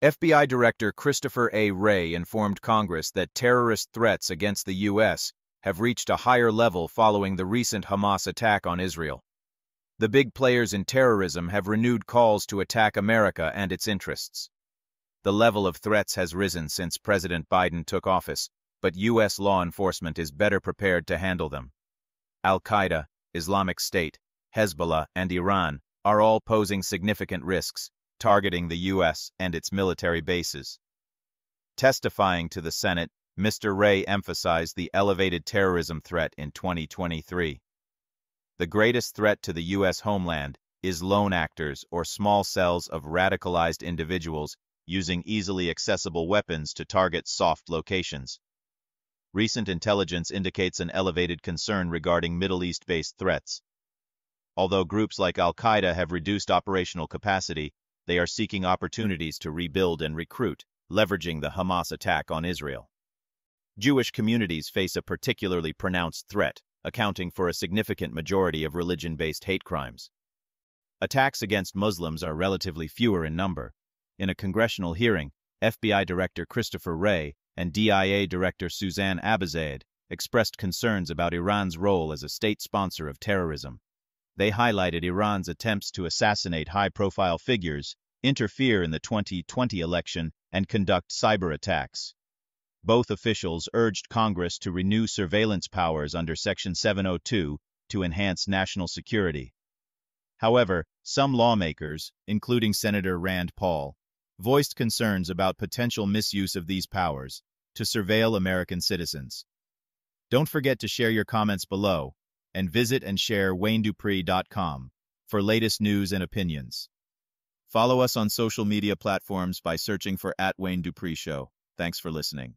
FBI Director Christopher A. Wray informed Congress that terrorist threats against the U.S. have reached a higher level following the recent Hamas attack on Israel. The big players in terrorism have renewed calls to attack America and its interests. The level of threats has risen since President Biden took office, but U.S. law enforcement is better prepared to handle them. Al-Qaeda, Islamic State, Hezbollah, and Iran are all posing significant risks, targeting the U.S. and its military bases. Testifying to the Senate, Mr. Wray emphasized the elevated terrorism threat in 2023. The greatest threat to the U.S. homeland is lone actors or small cells of radicalized individuals using easily accessible weapons to target soft locations. Recent intelligence indicates an elevated concern regarding Middle East-based threats. Although groups like Al-Qaeda have reduced operational capacity, they are seeking opportunities to rebuild and recruit, leveraging the Hamas attack on Israel. Jewish communities face a particularly pronounced threat, accounting for a significant majority of religion-based hate crimes. Attacks against Muslims are relatively fewer in number. In a congressional hearing, FBI Director Christopher Wray and DIA Director Suzanne Abizaid expressed concerns about Iran's role as a state sponsor of terrorism. They highlighted Iran's attempts to assassinate high-profile figures, interfere in the 2020 election, and conduct cyber attacks. Both officials urged Congress to renew surveillance powers under Section 702 to enhance national security. However, some lawmakers, including Senator Rand Paul, voiced concerns about potential misuse of these powers to surveil American citizens. Don't forget to share your comments below and visit and share WayneDupree.com for latest news and opinions. Follow us on social media platforms by searching for at Wayne Dupree Show. Thanks for listening.